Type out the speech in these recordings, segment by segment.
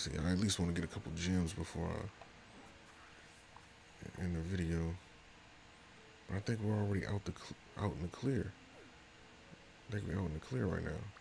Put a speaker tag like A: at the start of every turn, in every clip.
A: see, I at least want to get a couple gems before I end the video. But I think we're already out the out in the clear. I think we're out in the clear right now.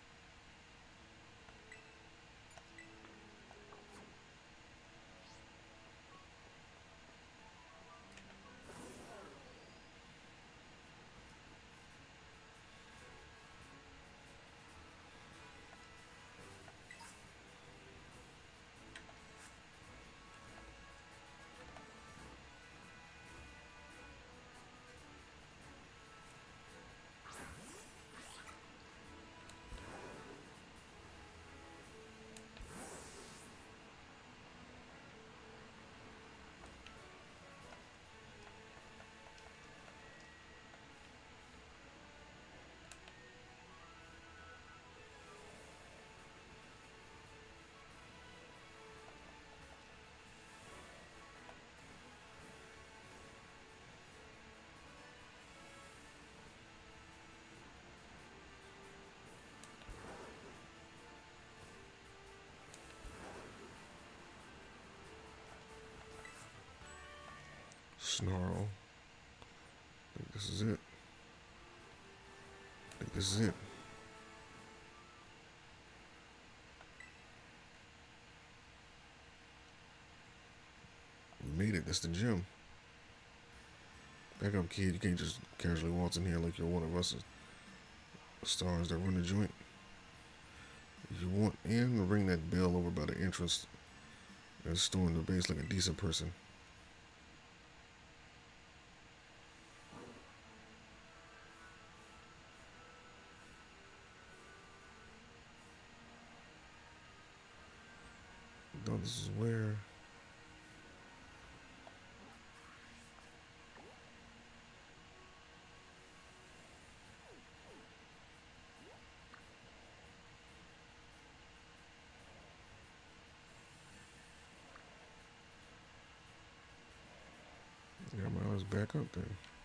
A: Snarl. I think this is it. I think this is it. We made it. That's the gym. Back up, kid. You can't just casually waltz in here like you're one of us uh, stars that run the joint. You want in, ring that bell over by the entrance that's storing the base like a decent person. This is where Yeah, my eyes back up there.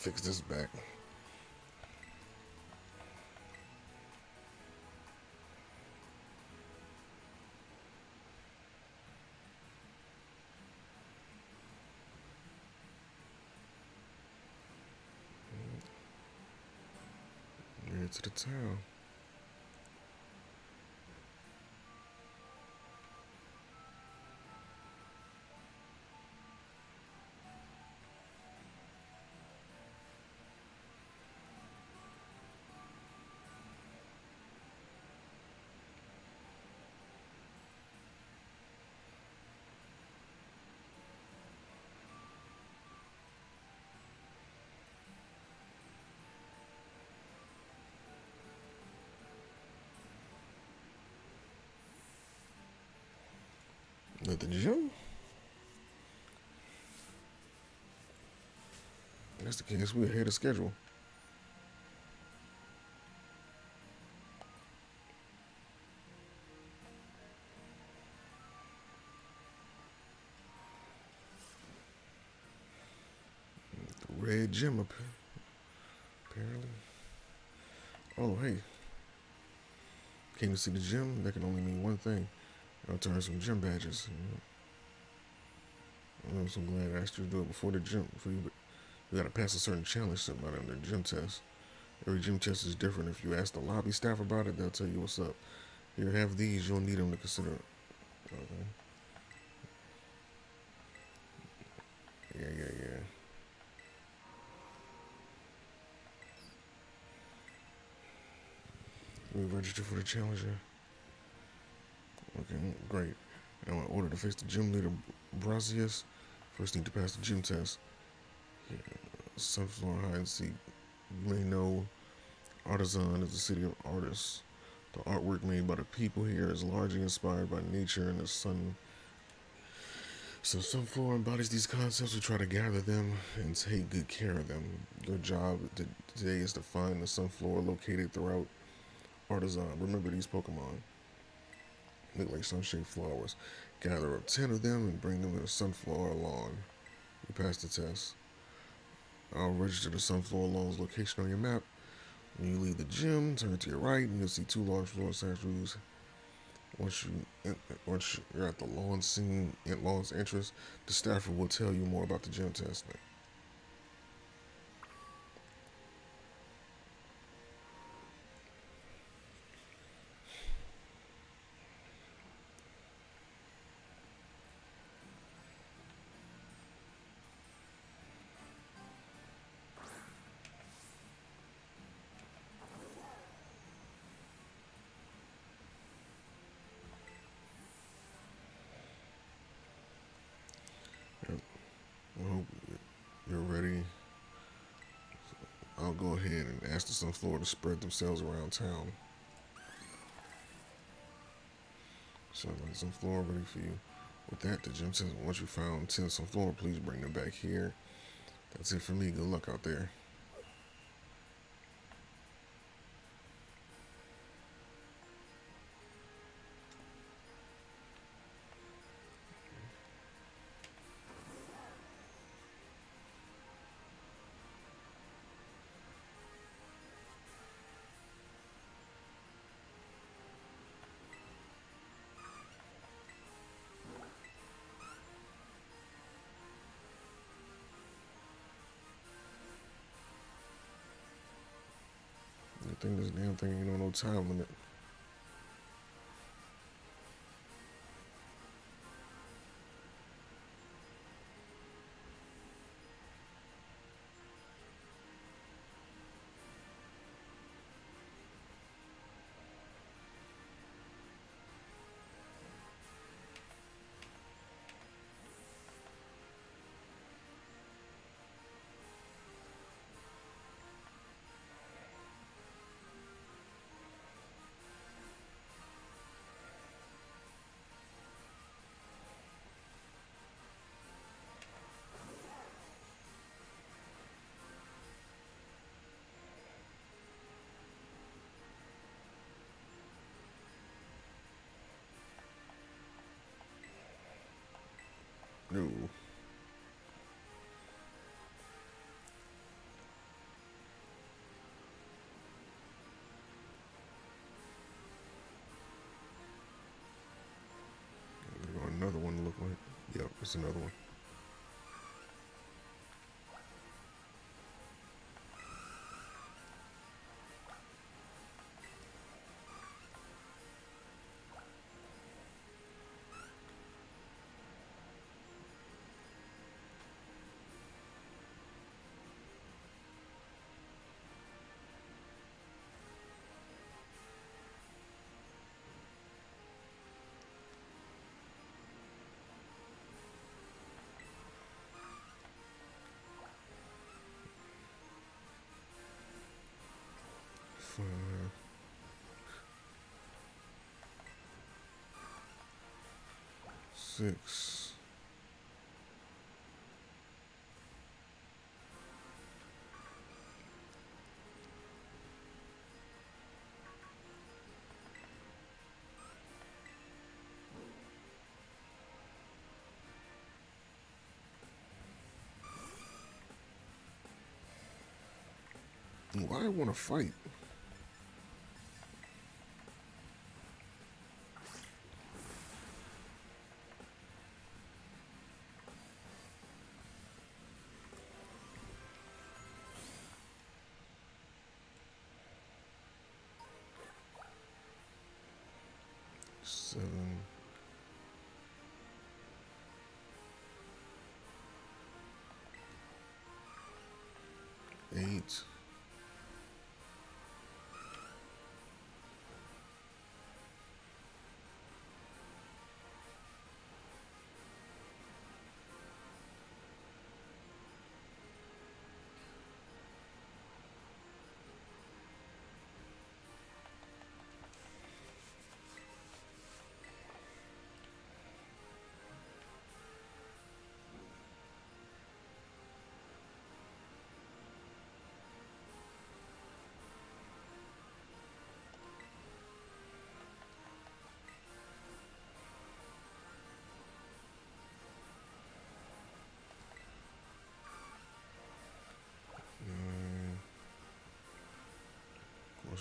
A: Fix this back. Near to the town. At the gym? That's the case. We're ahead of schedule. The red gym up apparently. Oh, hey. Came to see the gym. That can only mean one thing. I'll turn some gym badges. You know? I'm so glad I asked you to do it before the gym. Before you, you got to pass a certain challenge something out in the gym test. Every gym test is different. If you ask the lobby staff about it, they'll tell you what's up. Here, have these. You'll need them to consider. Okay. Yeah, yeah, yeah. We register for the challenge. Okay, great. Now, in order to face the gym leader, Brassius, first need to pass the gym test. Yeah, Sunflora Hide and Seek. You may know Artazon is the city of artists. The artwork made by the people here is largely inspired by nature and the sun. So Sunflora embodies these concepts. We try to gather them and take good care of them. Your job today is to find the Sunflora located throughout Artazon. Remember these Pokemon. Look like sun-shaped flowers. Gather up 10 of them and bring them to the sunflower lawn. You pass the test. I'll register the sunflower lawn's location on your map. When you leave the gym, turn to your right and you'll see two large floor statues. Once you once you're at the lawn scene at lawn's entrance, the staffer will tell you more about the gym test. Go ahead and ask the Sunflora to spread themselves around town. Sounds like Sunflora ready for you. With that, the gym says once you found 10 Sunflora, please bring them back here. That's it for me. Good luck out there. Think this damn thing ain't on no time limit. No. Another one look like. Yep, it's another one. Five. six. Why I want to fight?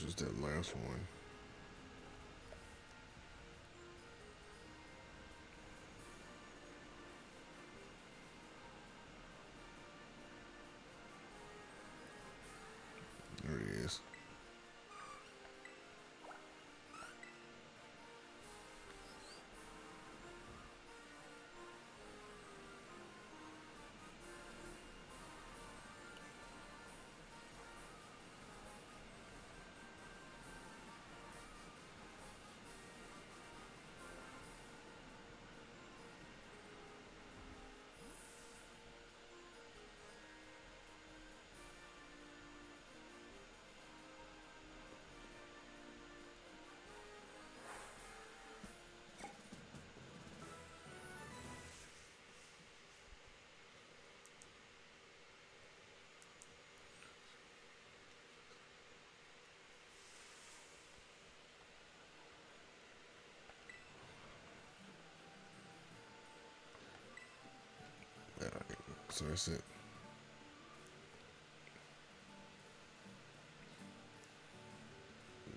A: It's that last one. So that's it.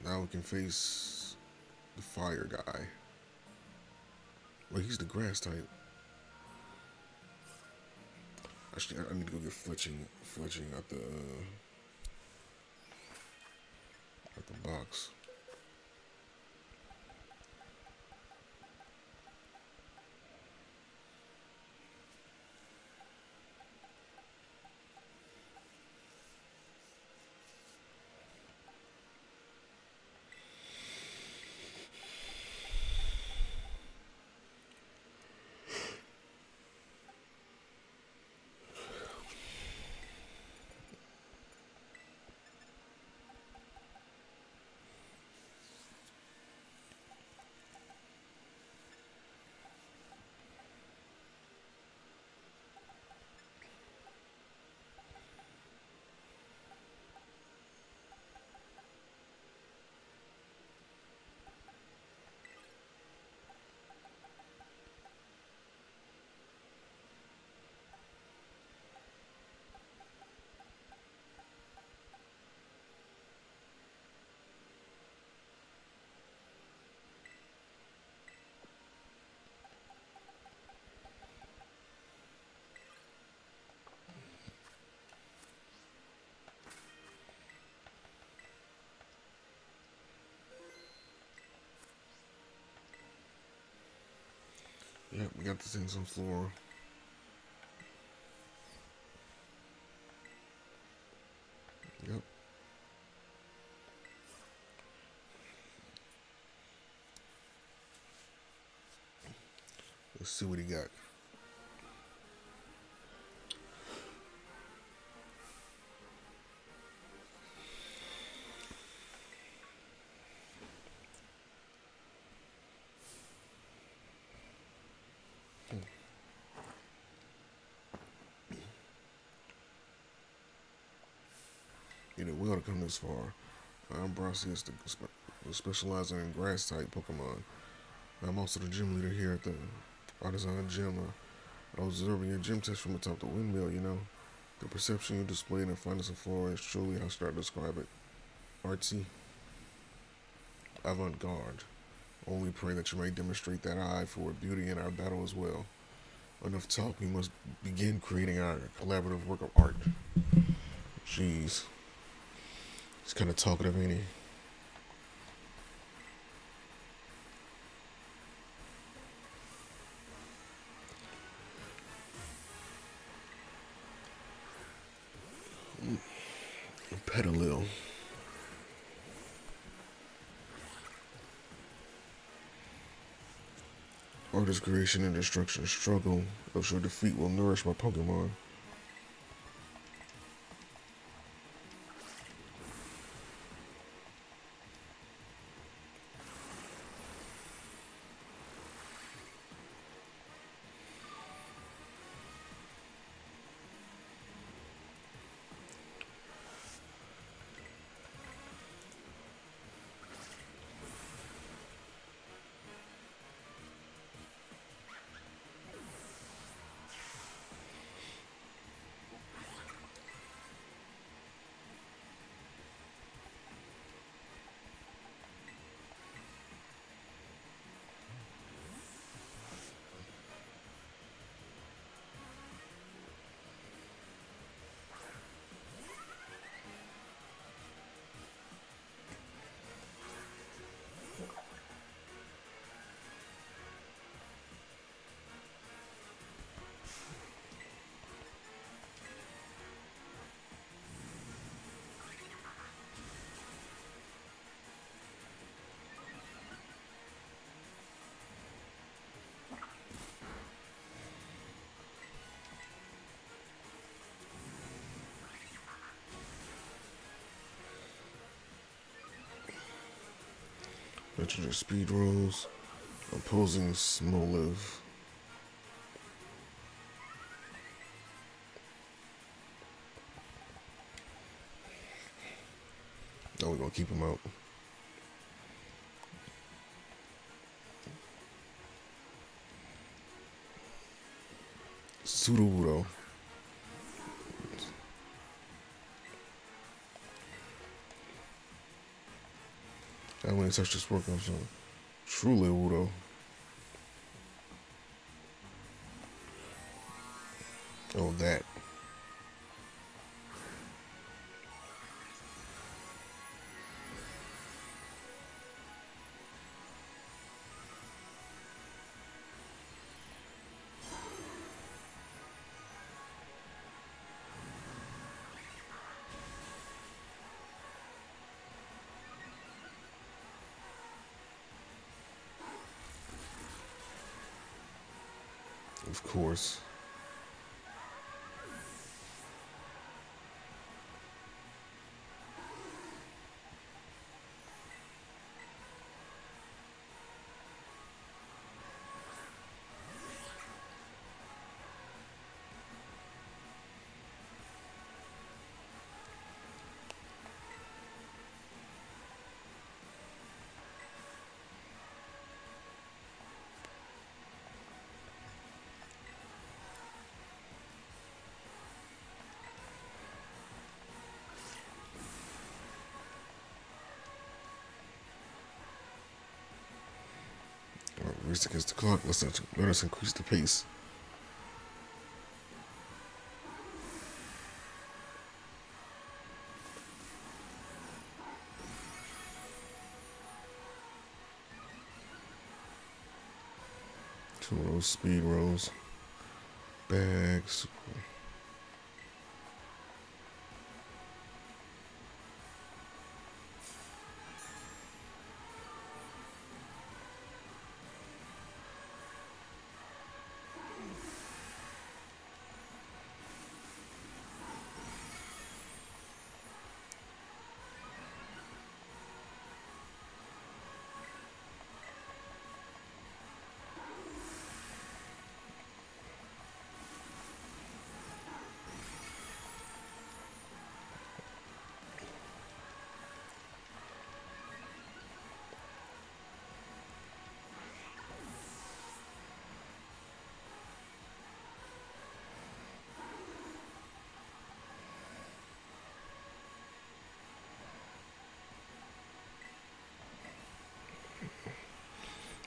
A: Now we can face the fire guy. Well, he's the grass type. Actually, I need to go get Fletchling, Fletchling at the uh, at the box. Yep, we got this in some floor. Yep. Let's see what he got. To come this far. I'm Brassius, the, specializing in grass type Pokemon. I'm also the gym leader here at the Artazon Gym. I was observing your gym test from atop the windmill, you know. The perception you displayed in fineness of floor is truly, how I describe it? Artsy. Avant garde. Only pray that you may demonstrate that eye for beauty in our battle as well. Enough talk, we must begin creating our collaborative work of art. Jeez. He's kind of talkative, ain't he? Petilil. Artist creation and destruction struggle of your defeat will nourish my Pokemon. Legendary speed rolls. Opposing Smoliv. Now we're gonna keep him out. Sudowoodo. This work on some truly Wudo. Oh, that. Of course. Race against the clock. Let's let us increase the pace. Two those speed rolls. Bags.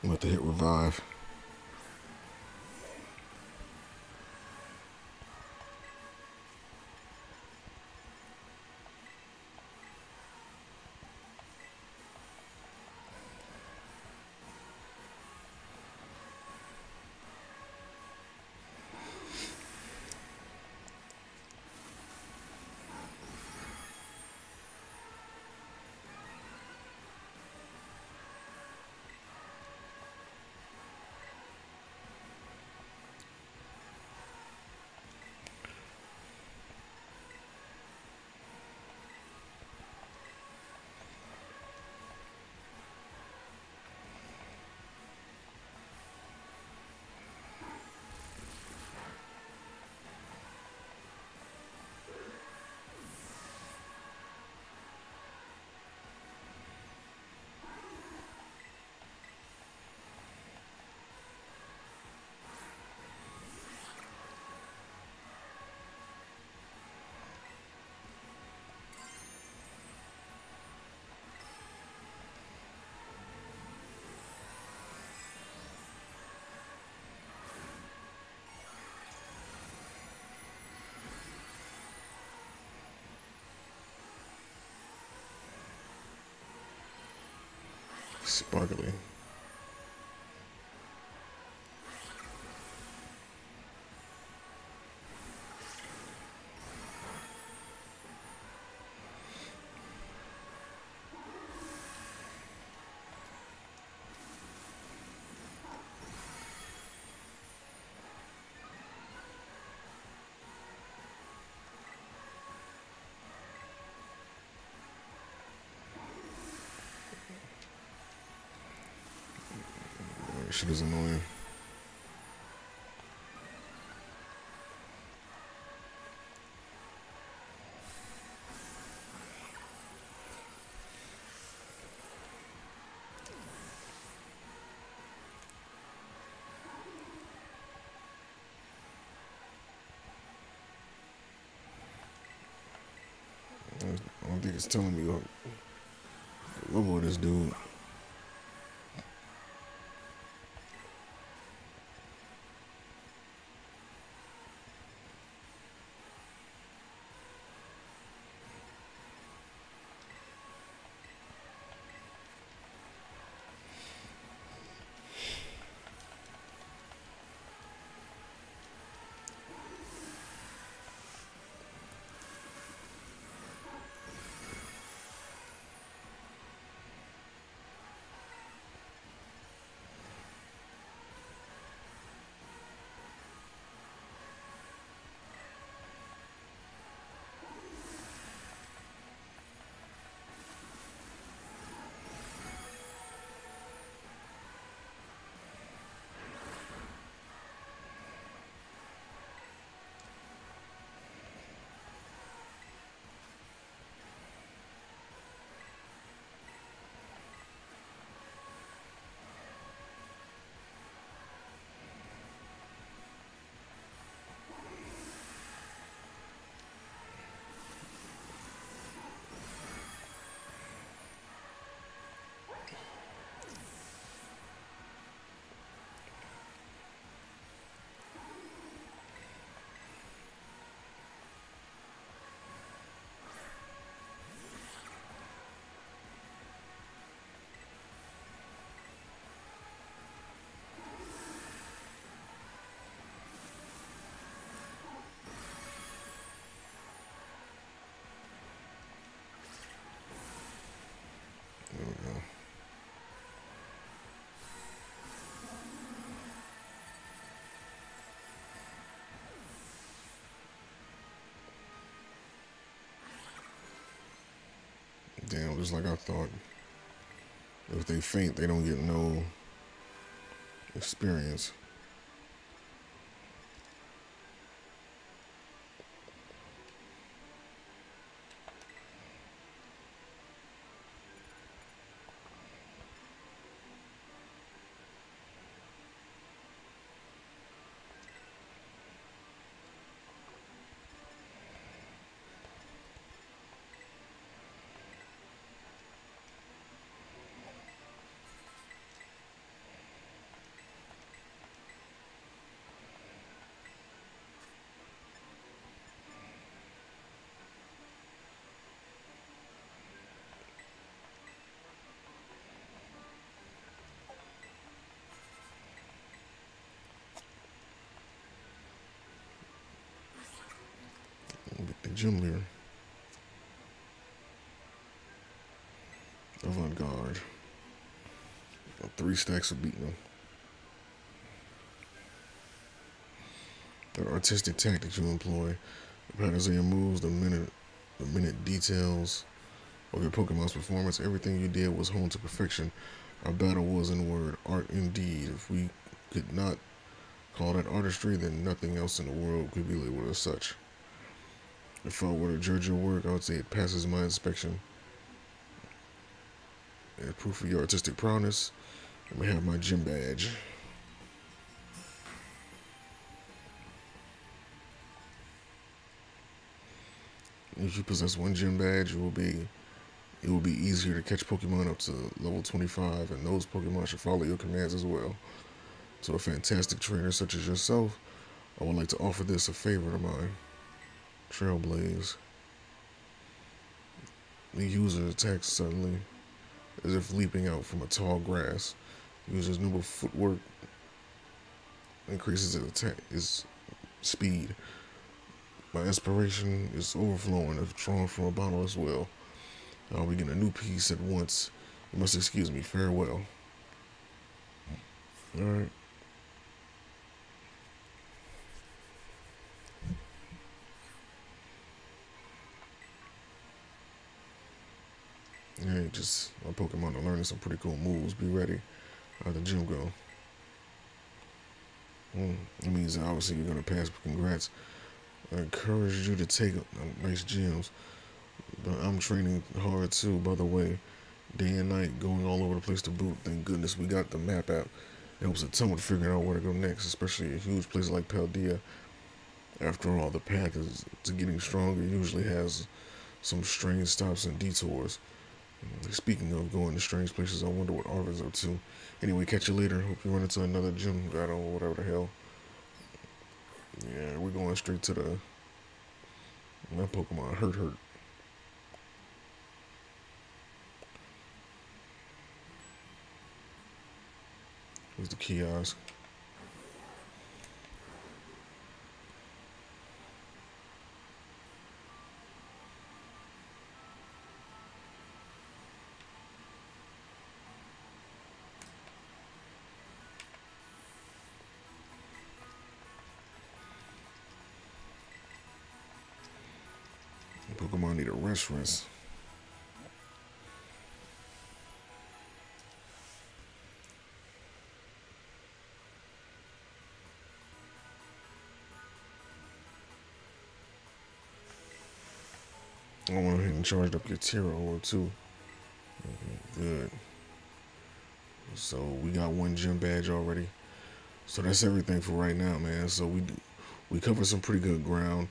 A: I'm about to hit revive. Sparkly. Shit is annoying. I don't think it's telling me what level this dude. Damn, just like I thought. If they faint, they don't get no experience. Gym leader. Avant garde. Three stacks of beating them. The artistic tactics you employ, the patterns of your moves, the minute, the minute details of your Pokemon's performance, everything you did was honed to perfection. Our battle was, in word, art indeed. If we could not call that artistry, then nothing else in the world could be labeled as such. If I were to judge your work, I would say it passes my inspection. As proof of your artistic prowess, I may have my gym badge. If you possess one gym badge, it will be it will be easier to catch Pokemon up to level 25, and those Pokemon should follow your commands as well. To a fantastic trainer such as yourself, I would like to offer this a favor of mine. Trailblaze. The user attacks suddenly, as if leaping out from a tall grass. User's nimble footwork increases his attack, his speed. My inspiration is overflowing, if drawn from a bottle as well. I'll begin a new piece at once. You must excuse me. Farewell. Alright. Yeah, just my Pokemon are learning some pretty cool moves. Be ready. The gym go? Mm, that means obviously you're gonna pass. but Congrats. I encourage you to take nice gyms. But I'm training hard too, by the way. Day and night, going all over the place to boot. Thank goodness we got the map app. It helps a ton with figuring out where to go next, especially a huge place like Paldea. After all, the path is, to getting stronger usually has some strange stops and detours. Speaking of going to strange places, I wonder what Arven's up to. Anyway, catch you later. Hope you run into another gym battle or whatever the hell. Yeah, we're going straight to the... My Pokemon hurt hurt. Here's the kiosk. Pokemon need a rest. I went ahead and charged up your Tera Orb two. Good. So we got one gym badge already. So that's everything for right now, man. So we we covered some pretty good ground.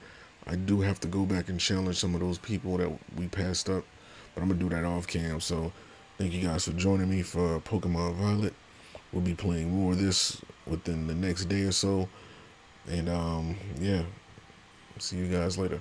A: I do have to go back and challenge some of those people that we passed up, but I'm gonna do that off cam. So thank you guys for joining me for Pokemon Violet. We'll be playing more of this within the next day or so. And um, yeah, see you guys later.